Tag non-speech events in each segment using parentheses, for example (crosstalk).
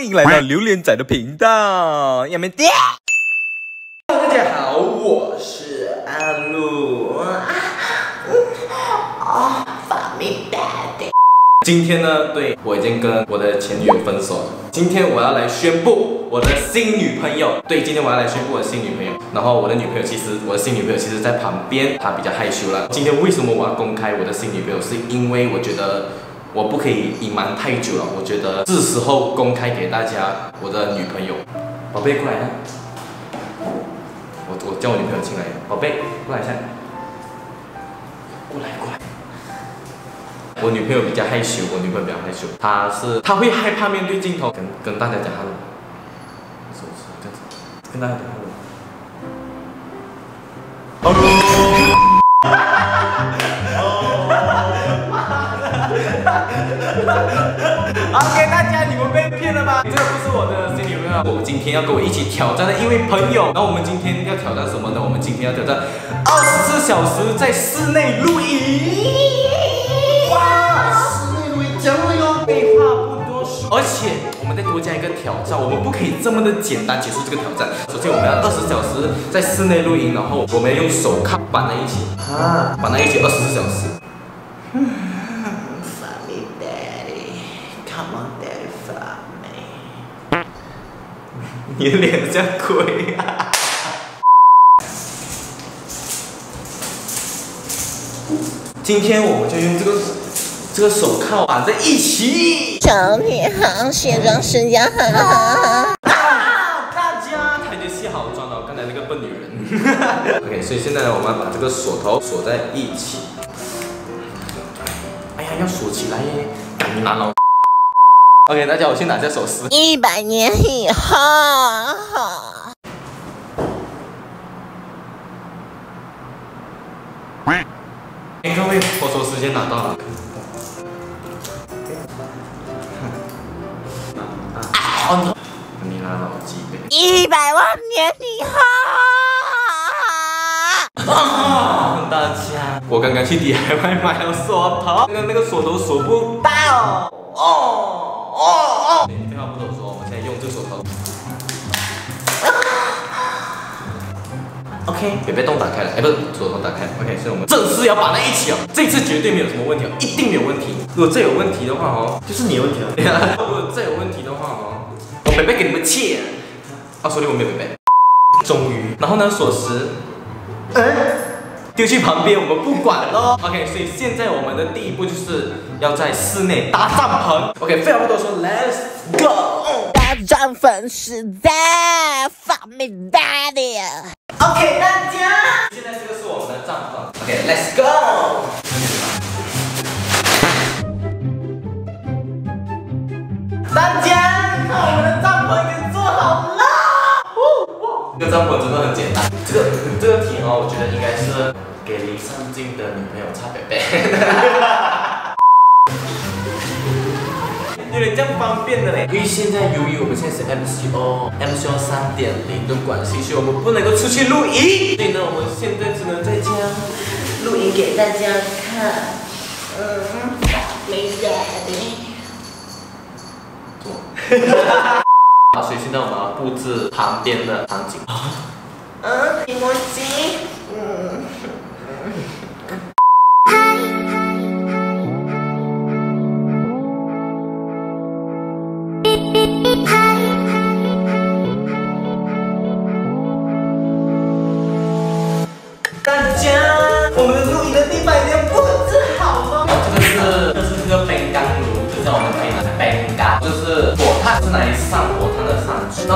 欢迎来到榴莲仔的频道，要没爹。大家好，我是阿路。啊，发明大的。今天呢，对我已经跟我的前女友分手了。今天我要来宣布我的新女朋友。对，今天我要来宣布我的新女朋友。然后我的女朋友其实，我的新女朋友其实在旁边，她比较害羞了。今天为什么我要公开我的新女朋友？是因为我觉得。我不可以隐瞒太久了，我觉得是时候公开给大家我的女朋友。宝贝，过来一下！我我叫我女朋友进来。宝贝，过来一下。过来过来。我女朋友比较害羞，我女朋友比较害羞，她是她会害怕面对镜头，跟跟大家讲哈。是是？跟大家讲哈你？这个不是我的新女朋友，我今天要跟我一起挑战的一位朋友。然后我们今天要挑战什么呢？我们今天要挑战二十四小时在室内录影。哇，室内录影讲了哟。废话不多说，而且我们再多加一个挑战，我们不可以这么的简单结束这个挑战。首先我们要二十四小时在室内录音，然后我们要用手铐绑在一起，啊，绑在一起二十四小时。你的脸像鬼啊！今天我们就用这个这个手铐绑在一起。小女孩卸妆时间很好。大家台阶戏好妆了，刚才那个笨女人。(laughs) OK，所以现在呢，我们要把这个锁头锁在一起。哎呀，要锁起来耶，赶难哦。OK，大家，我去拿下首饰。一百年以后。哎，各位，我说时间拿到了。啊！你拿了几倍？一百万年以后。啊！大家，我刚刚去 DIY 买了锁头，那个那个锁头锁不到。OK，别被洞打开了，哎，不是左洞打开。OK，所以我们正式要绑在一起哦。这次绝对没有什么问题哦，一定没有问题。如果这有问题的话哦，就是你有问题 (laughs) 了。如果这有问题的话哦，我北北给你们切。啊，手里我没有北北。终于，然后呢，锁匙。哎。丢去旁边，我们不管喽。OK，所以现在我们的第一步就是要在室内搭帐篷。OK，废话不多说，Let's go。搭帐篷是在发明大的。OK，大家，现在这个是我们的帐篷。OK，Let's go。大家，你看我们的帐篷已经做好了。这个帐篷真的很简单。这个这个题哦，我觉得应该是。给离上镜的女朋友擦背背，(laughs) 有点这样方便的嘞。因为现在由于我们现在是 MCO，MCO 三点零的关系，所以我们不能够出去录影，所以呢，我们现在只能在家录音给大家看。嗯，没人。好，所以现在我们要布置旁边的场景。嗯，提莫西，嗯。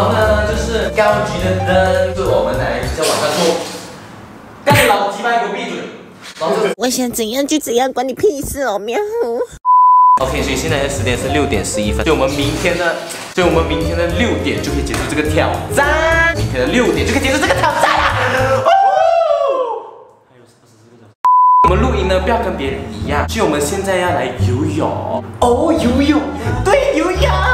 后呢，就是高级的灯，是我们来在晚上做。干老鸡巴，给我闭嘴！然后我想怎样就怎样，管你屁事哦，喵。OK，所以现在的时间是六点十一分，所以我们明天的，所以我们明天的六点就可以结束这个挑战。明天的六点就可以结束这个挑战了。我们录音呢，不要跟别人一样，所以我们现在要来游泳。哦，游泳，对，游泳。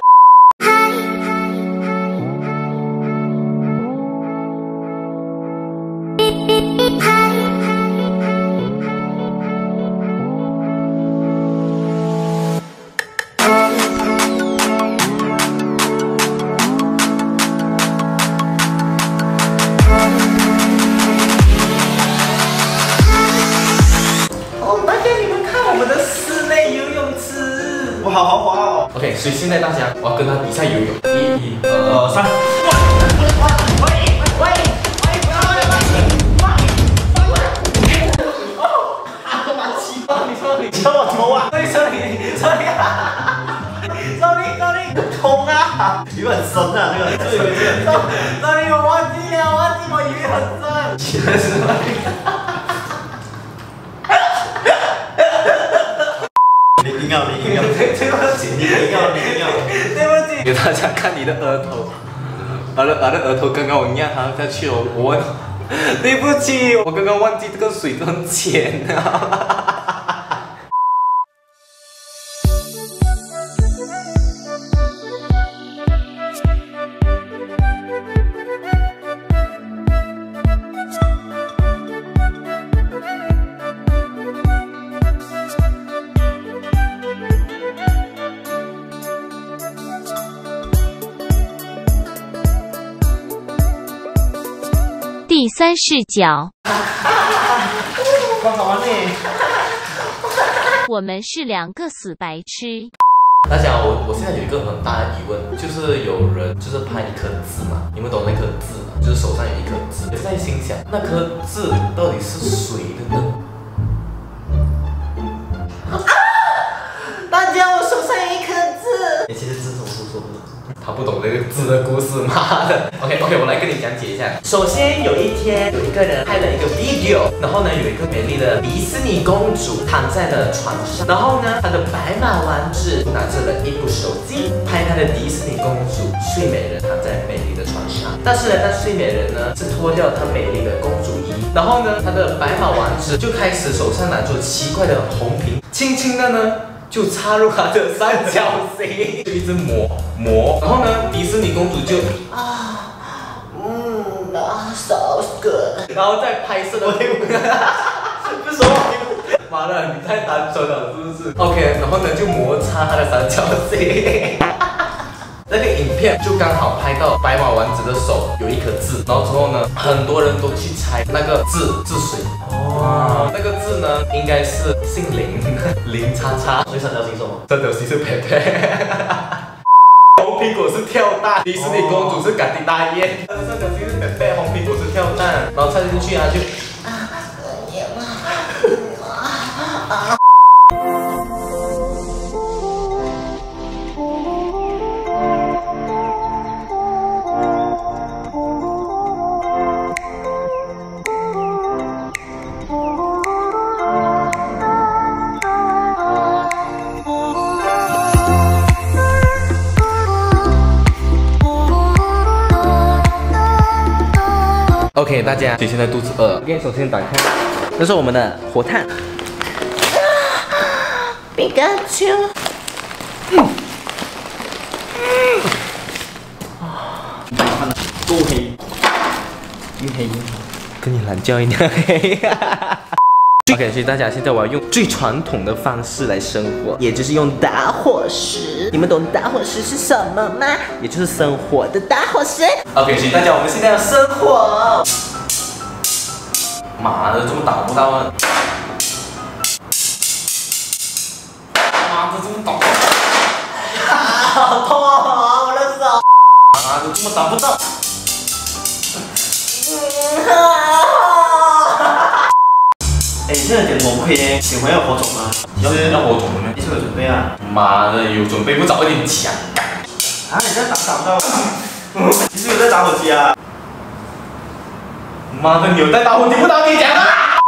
跟他比赛游泳，一、二、三。敲我头啊！这里，这里啊，这里，这里，痛啊！以为很深啊，这个这个这个。这里我忘记了，忘记我以为很深，其实是那里。你硬要，你要，对对不起，你硬要，你硬要。对不起。给大家看你的额头，我的我的额头刚刚我压它下去了，我，对不起，我刚刚忘记这个水很浅啊。第三视角。(laughs) 我们是两个死白痴。大家好，我我现在有一个很大的疑问，就是有人就是拍一颗痣嘛，你们懂那颗痣吗？就是手上有一颗痣，我在心想那颗痣到底是谁的呢？不懂这个字的故事，妈的。(laughs) OK OK，我来跟你讲解一下。首先有一天，有一个人拍了一个 video，然后呢，有一个美丽的迪士尼公主躺在了床上，然后呢，她的白马王子拿着了一部手机拍他的迪士尼公主睡美人躺在美丽的床上，但是呢，那睡美人呢是脱掉她美丽的公主衣，然后呢，她的白马王子就开始手上拿着奇怪的红瓶，轻轻的呢。就插入她的三角形，(laughs) 就一直磨磨，然后呢，迪士尼公主就啊，嗯啊，so good。然后再拍摄的，(laughs) 我听不懂，为什么我听不懂？妈的，你太单纯了，是不是？OK，然后呢就摩擦他的三角形。(laughs) 那个影片就刚好拍到白马王子的手有一颗痣，然后之后呢，很多人都去猜那个痣是谁。哦，那个痣呢，应该是姓林，(laughs) 林叉叉。所以三角形什么？三角形是佩佩。红苹果是跳蛋，迪士尼公主是赶紧大雁，三角形是贝贝，红苹果是跳蛋，然后插进去啊就。OK，大家，姐现在肚子饿？我给你首先打开，这是我们的火炭。皮卡丘，够黑，晕黑晕黑。跟你懒觉一样黑。OK，所以大家现在我要用最传统的方式来生活，也就是用打火石。你们懂打火石是什么吗？也就是生火的打火石。OK，所以大家我们现在要生火。妈的，怎么打不到啊？妈的，怎么打不到？好 (laughs) 痛啊！我的手。妈的，怎么打不到？(laughs) 哎，你现在点头不可以耶，点回要火种吗？要要火种的咩？你是有准备啊？妈的，有准备不早一点讲。啊，你这样打打不到。(laughs) 你是不是有在打火机啊？妈的，你有带打火机不打给你讲啊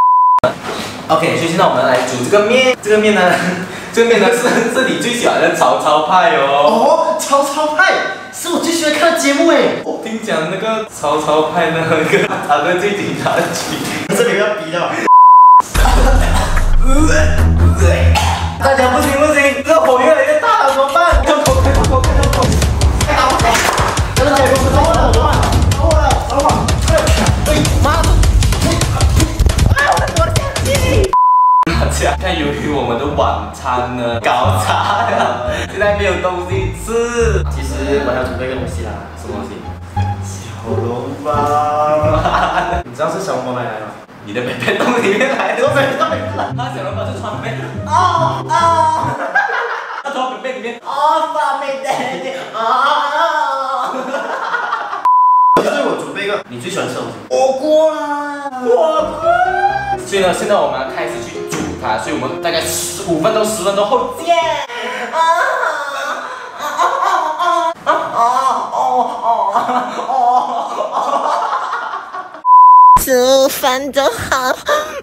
！OK，所以现在我们来煮这个面。这个面呢，(laughs) 这个面呢是是你最喜欢的曹操派哦。哦，曹操派是我最喜欢看的节目哎。我听讲那个曹操派 (laughs) 那个他的最警察局，这里要逼的。(laughs) 大家不行不行，这个火越来越大发霉的啊！其实我准备一个你最喜欢吃的东西。火锅啦，火锅。所以呢，现在我们要开始去煮它，所以我们大概十五分钟、十分钟后见。啊啊啊啊啊啊啊啊十分钟后，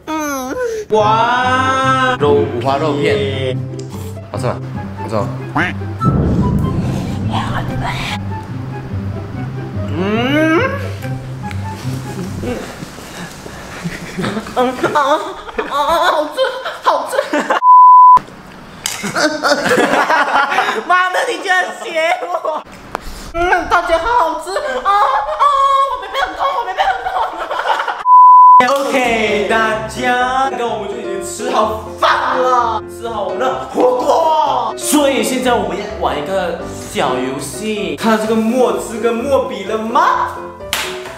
嗯，哇，肉五花肉片，好吃吗？好吃吗？嗯，啊啊，好吃，好吃。妈的，你居然写我！嗯，大姐好好吃啊啊！我妹妹很痛，我妹妹很痛。OK，大家，刚刚我们就已经吃好饭了，吃好我们的火锅。所以现在我们要玩一个小游戏，看到这个墨汁跟墨笔了吗？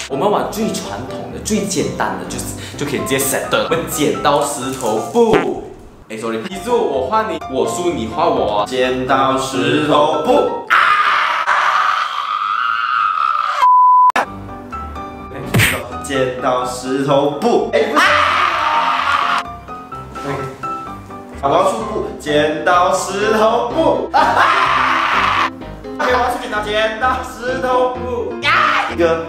我们玩最传统的、最简单的，就是就可以直接 set 的。我们剪刀石头布。哎，sorry，记住我画你，我输你画我。剪刀石头布。剪刀石头布。哎，不是。好，我要出布。剪刀石头布。OK，我要出剪刀，剪刀石头布。一个，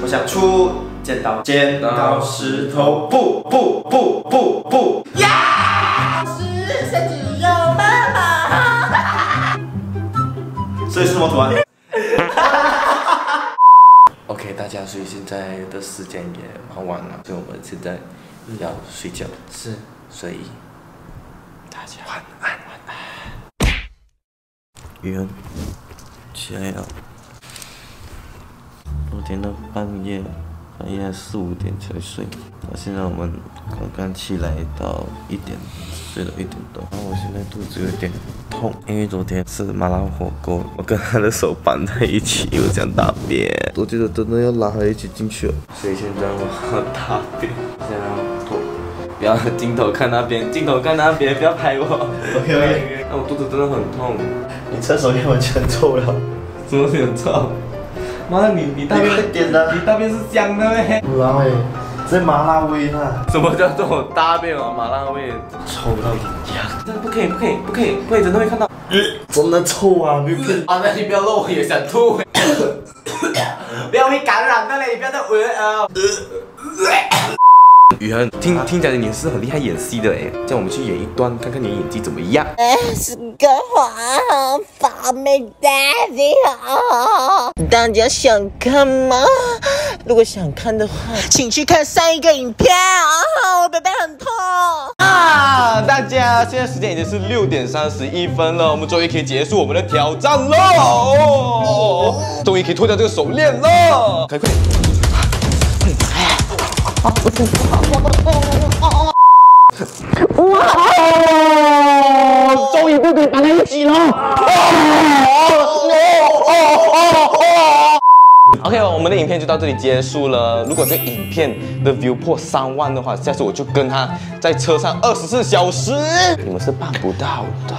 我想出剪刀，剪刀石头布布布布布。是谁只有妈妈？所以是什么图案？OK，大家，所以现在的时间也蛮晚了，所以我们现在要睡觉，是，所以大家晚安，晚安。雨恩，起来了。昨天到半夜，半夜四五点才睡，那现在我们刚刚起来到一点，睡了一点多。然后我现在肚子有点痛，因为昨天吃麻辣火锅，我跟他的手绑在一起，又想大便，我觉得真的要拉他一起进去了。所以现在我要大便，现在要吐。不要镜头看那边，镜头看那边，不要拍我。OK OK，那我肚子真的很痛，你厕所也完全臭了。(laughs) 怎么有臭？妈的，你你大便你快点的你大便是香的呗？不然喂，这麻辣味啦，什么叫做大便啊？麻辣味？臭到眼痒。真的不可以，不可以，不可以，不可以，真的会看到。真的臭啊！没有骗。啊，那你不要漏，我也想吐。(laughs) (coughs) 不要被感染的嘞，你不要再呃呃。雨恒，听听起来你是很厉害演戏的哎，叫我们去演一段，看看你的演技怎么样。(laughs) 哎，是个花发霉的啊！大家想看吗？如果想看的话，请去看上一个影片啊！我背背很痛。啊！大家，现在时间已经是六点三十一分了，我们终于可以结束我们的挑战喽！终于可以脱掉这个手链了，快快！哇！终于不可以绑在一起了。OK，我们的影片就到这里结束了。如果这影片的 view 破三万的话，下次我就跟他在车上二十四小时，你们是办不到的。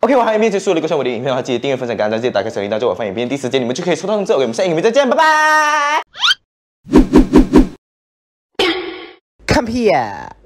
OK，我还有影片结束了。如果喜欢我的影片的话，记得订阅、分享、点赞，记得打开小铃铛，就我放影片第一时间你们就可以收到通知。OK，我们下一影片再见，拜拜。看屁眼！